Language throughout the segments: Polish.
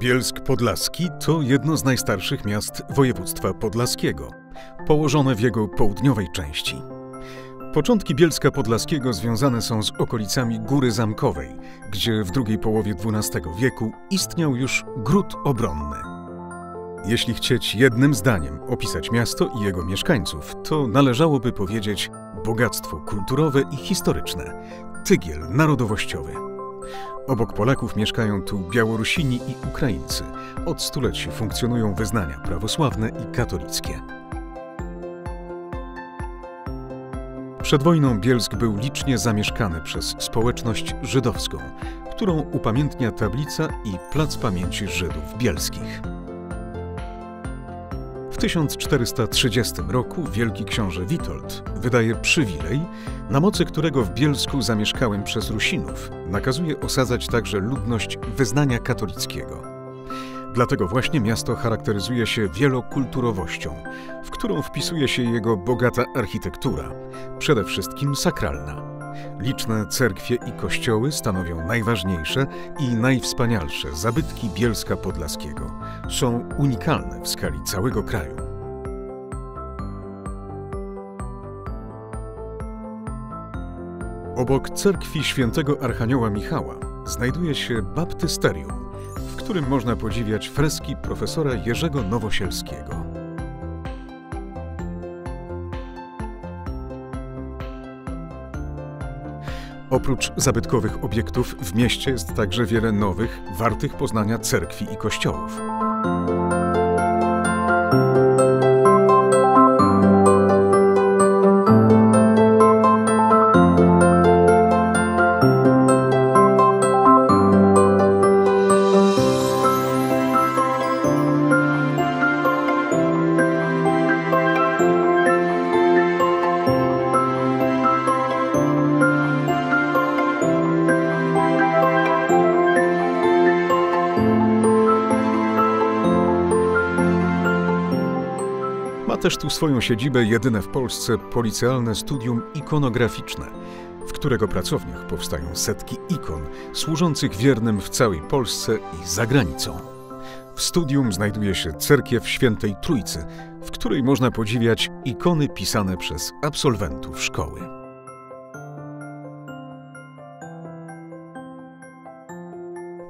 Bielsk Podlaski to jedno z najstarszych miast województwa podlaskiego, położone w jego południowej części. Początki Bielska Podlaskiego związane są z okolicami Góry Zamkowej, gdzie w drugiej połowie XII wieku istniał już gród obronny. Jeśli chcieć jednym zdaniem opisać miasto i jego mieszkańców, to należałoby powiedzieć bogactwo kulturowe i historyczne, tygiel narodowościowy. Obok Polaków mieszkają tu Białorusini i Ukraińcy. Od stuleci funkcjonują wyznania prawosławne i katolickie. Przed wojną Bielsk był licznie zamieszkany przez społeczność żydowską, którą upamiętnia tablica i Plac Pamięci Żydów Bielskich. W 1430 roku wielki książę Witold wydaje przywilej, na mocy którego w Bielsku zamieszkałem przez Rusinów nakazuje osadzać także ludność wyznania katolickiego. Dlatego właśnie miasto charakteryzuje się wielokulturowością, w którą wpisuje się jego bogata architektura, przede wszystkim sakralna. Liczne cerkwie i kościoły stanowią najważniejsze i najwspanialsze zabytki Bielska Podlaskiego. Są unikalne w skali całego kraju. Obok cerkwi świętego Archanioła Michała znajduje się baptysterium, w którym można podziwiać freski profesora Jerzego Nowosielskiego. Oprócz zabytkowych obiektów w mieście jest także wiele nowych, wartych poznania cerkwi i kościołów. Też tu swoją siedzibę jedyne w Polsce policjalne studium ikonograficzne, w którego pracowniach powstają setki ikon służących wiernym w całej Polsce i za granicą. W studium znajduje się cerkiew Świętej Trójcy, w której można podziwiać ikony pisane przez absolwentów szkoły.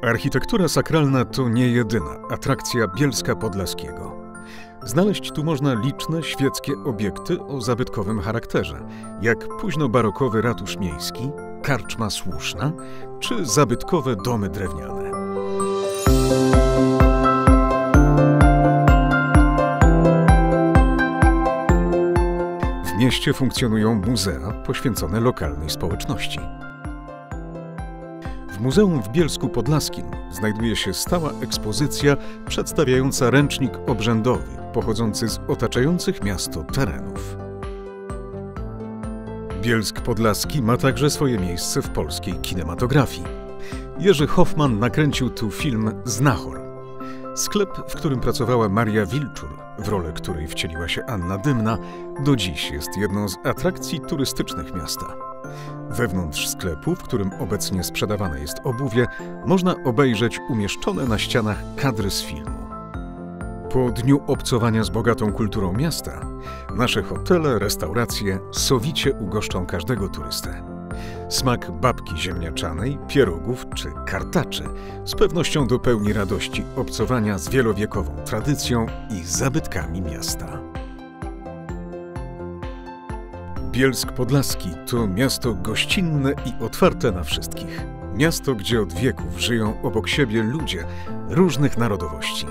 Architektura sakralna to nie jedyna atrakcja Bielska Podlaskiego. Znaleźć tu można liczne świeckie obiekty o zabytkowym charakterze, jak późno-barokowy ratusz miejski, karczma słuszna czy zabytkowe domy drewniane. W mieście funkcjonują muzea poświęcone lokalnej społeczności. W Muzeum w Bielsku Podlaskim znajduje się stała ekspozycja przedstawiająca ręcznik obrzędowy pochodzący z otaczających miasto terenów. Bielsk Podlaski ma także swoje miejsce w polskiej kinematografii. Jerzy Hoffman nakręcił tu film Znachor. Sklep, w którym pracowała Maria Wilczur, w rolę której wcieliła się Anna Dymna, do dziś jest jedną z atrakcji turystycznych miasta. Wewnątrz sklepu, w którym obecnie sprzedawane jest obuwie, można obejrzeć umieszczone na ścianach kadry z filmu. Po dniu obcowania z bogatą kulturą miasta, nasze hotele, restauracje sowicie ugoszczą każdego turystę. Smak babki ziemniaczanej, pierogów czy kartaczy z pewnością dopełni radości obcowania z wielowiekową tradycją i zabytkami miasta. Bielsk Podlaski to miasto gościnne i otwarte na wszystkich. Miasto, gdzie od wieków żyją obok siebie ludzie różnych narodowości,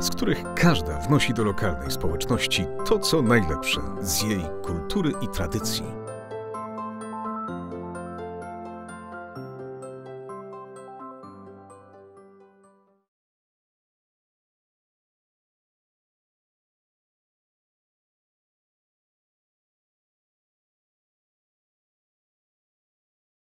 z których każda wnosi do lokalnej społeczności to, co najlepsze z jej kultury i tradycji.